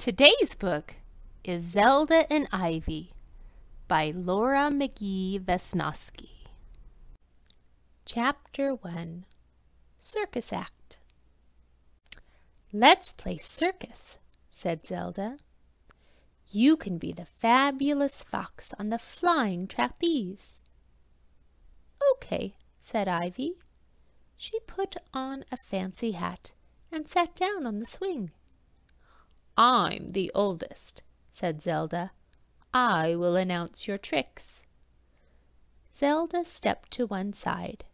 Today's book is Zelda and Ivy by Laura McGee Kvasnosky. Chapter 1 Circus Act Let's play circus, said Zelda. You can be the fabulous fox on the flying trapeze. Okay, said Ivy. She put on a fancy hat and sat down on the swing. I'm the oldest, said Zelda. I will announce your tricks. Zelda stepped to one side.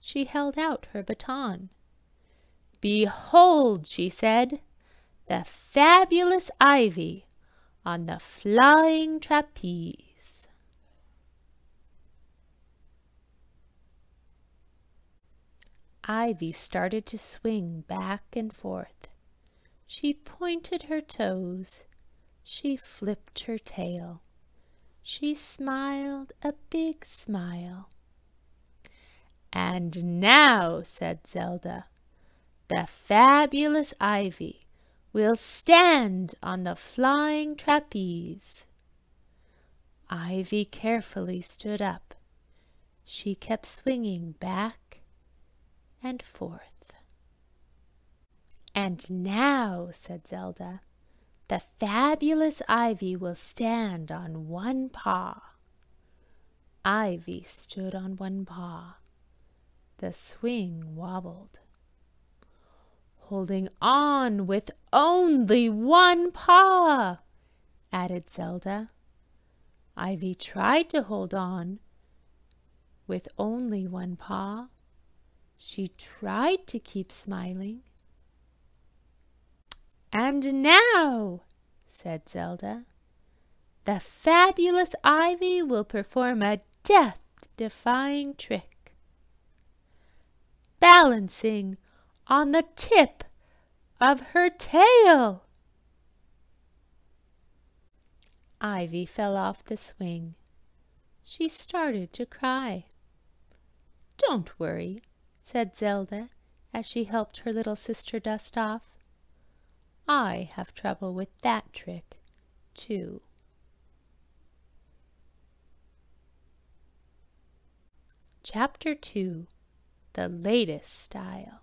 She held out her baton. Behold, she said, the fabulous ivy on the flying trapeze. Ivy started to swing back and forth. She pointed her toes. She flipped her tail. She smiled a big smile. And now, said Zelda, the fabulous ivy will stand on the flying trapeze. Ivy carefully stood up. She kept swinging back and forth. And now, said Zelda, the fabulous ivy will stand on one paw. Ivy stood on one paw. The swing wobbled. Holding on with only one paw, added Zelda. Ivy tried to hold on with only one paw. She tried to keep smiling. And now, said Zelda, the fabulous Ivy will perform a death-defying trick. Balancing on the tip of her tail. Ivy fell off the swing. She started to cry. Don't worry, said Zelda as she helped her little sister dust off. I have trouble with that trick, too. Chapter 2 The Latest Style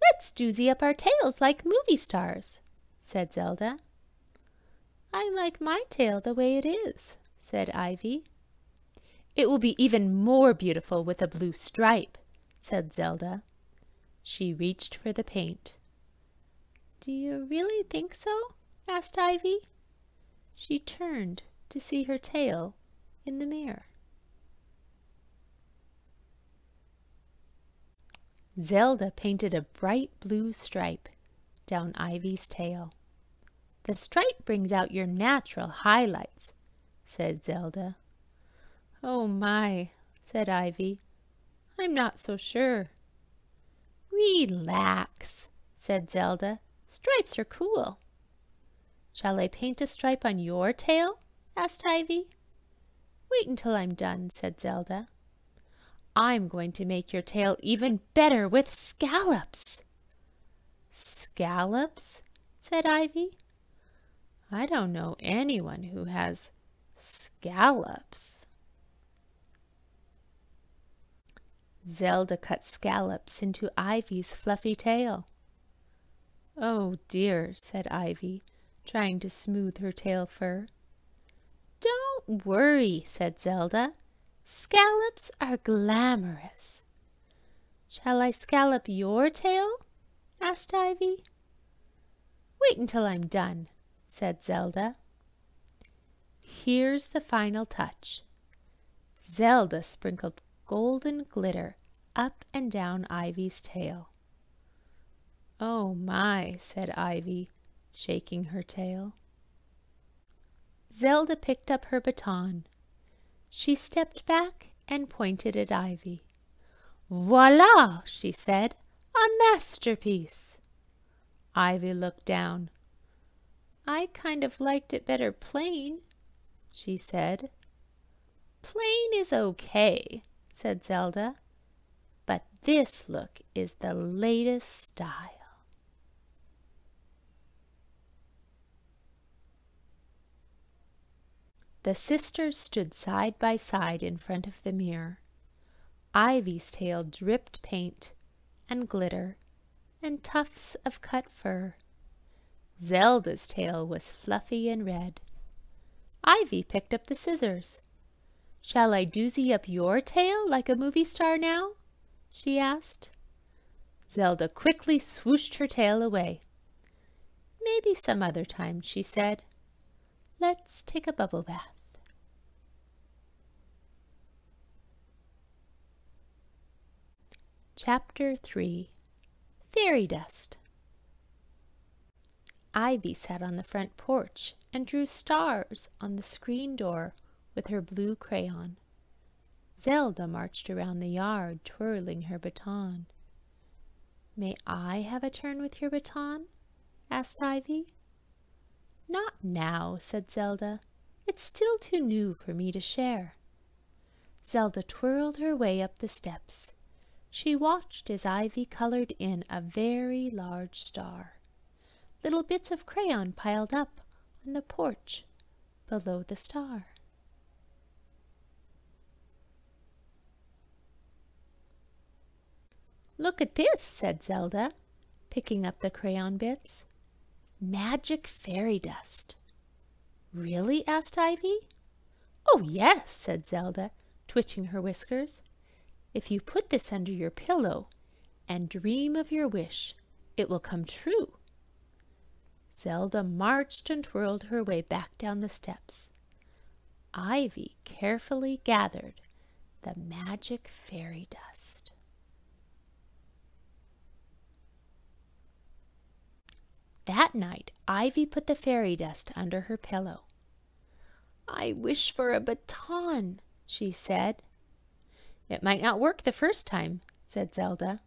Let's doozy up our tails like movie stars, said Zelda. I like my tail the way it is, said Ivy. It will be even more beautiful with a blue stripe, said Zelda. She reached for the paint. Do you really think so? asked Ivy. She turned to see her tail in the mirror. Zelda painted a bright blue stripe down Ivy's tail. The stripe brings out your natural highlights, said Zelda. Oh my, said Ivy. I'm not so sure. Relax, said Zelda. Stripes are cool. Shall I paint a stripe on your tail? asked Ivy. Wait until I'm done, said Zelda. I'm going to make your tail even better with scallops. Scallops? said Ivy. I don't know anyone who has scallops. Zelda cut scallops into Ivy's fluffy tail. Oh dear, said Ivy, trying to smooth her tail fur. Don't worry, said Zelda. Scallops are glamorous. Shall I scallop your tail? asked Ivy. Wait until I'm done, said Zelda. Here's the final touch. Zelda sprinkled golden glitter up and down Ivy's tail. Oh my, said Ivy, shaking her tail. Zelda picked up her baton she stepped back and pointed at Ivy. Voila, she said, a masterpiece. Ivy looked down. I kind of liked it better plain, she said. Plain is okay, said Zelda, but this look is the latest style. The sisters stood side by side in front of the mirror. Ivy's tail dripped paint and glitter and tufts of cut fur. Zelda's tail was fluffy and red. Ivy picked up the scissors. Shall I doozy up your tail like a movie star now? she asked. Zelda quickly swooshed her tail away. Maybe some other time, she said. Let's take a bubble bath. Chapter 3 Fairy Dust Ivy sat on the front porch and drew stars on the screen door with her blue crayon. Zelda marched around the yard twirling her baton. May I have a turn with your baton? asked Ivy. Not now, said Zelda. It's still too new for me to share. Zelda twirled her way up the steps. She watched as Ivy colored in a very large star. Little bits of crayon piled up on the porch below the star. Look at this, said Zelda, picking up the crayon bits. Magic fairy dust. Really? asked Ivy. Oh, yes, said Zelda, twitching her whiskers. If you put this under your pillow and dream of your wish, it will come true. Zelda marched and twirled her way back down the steps. Ivy carefully gathered the magic fairy dust. That night, Ivy put the fairy dust under her pillow. I wish for a baton, she said. It might not work the first time, said Zelda.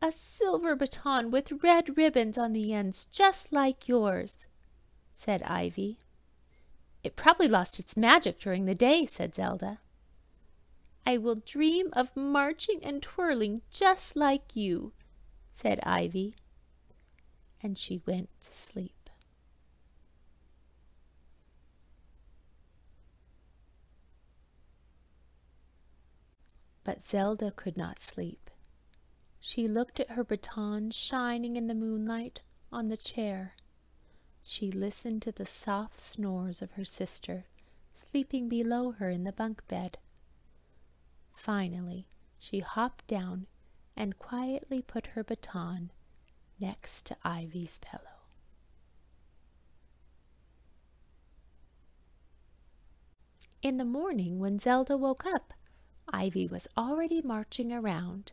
A silver baton with red ribbons on the ends, just like yours, said Ivy. It probably lost its magic during the day, said Zelda. I will dream of marching and twirling just like you, said Ivy and she went to sleep. But Zelda could not sleep. She looked at her baton shining in the moonlight on the chair. She listened to the soft snores of her sister sleeping below her in the bunk bed. Finally, she hopped down and quietly put her baton next to Ivy's pillow. In the morning, when Zelda woke up, Ivy was already marching around,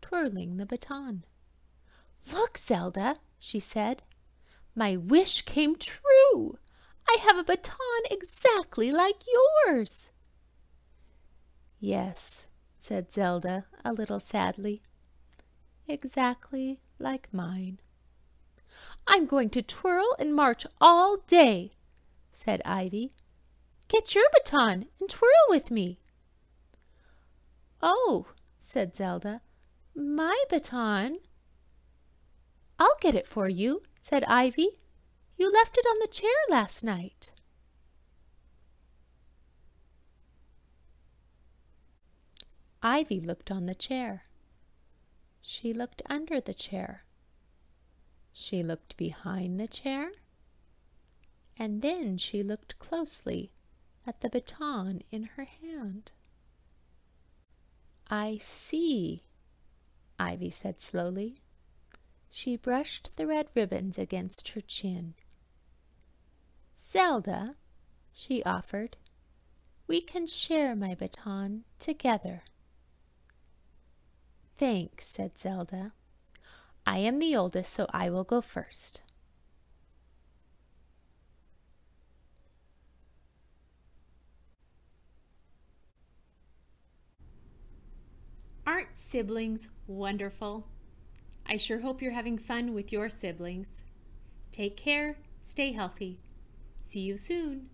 twirling the baton. Look, Zelda, she said. My wish came true. I have a baton exactly like yours. Yes, said Zelda a little sadly. Exactly like mine. I'm going to twirl and march all day, said Ivy. Get your baton and twirl with me. Oh, said Zelda, my baton. I'll get it for you, said Ivy. You left it on the chair last night. Ivy looked on the chair. She looked under the chair. She looked behind the chair. And then she looked closely at the baton in her hand. I see, Ivy said slowly. She brushed the red ribbons against her chin. Zelda, she offered, we can share my baton together. Thanks, said Zelda. I am the oldest, so I will go first. Aren't siblings wonderful? I sure hope you're having fun with your siblings. Take care, stay healthy. See you soon.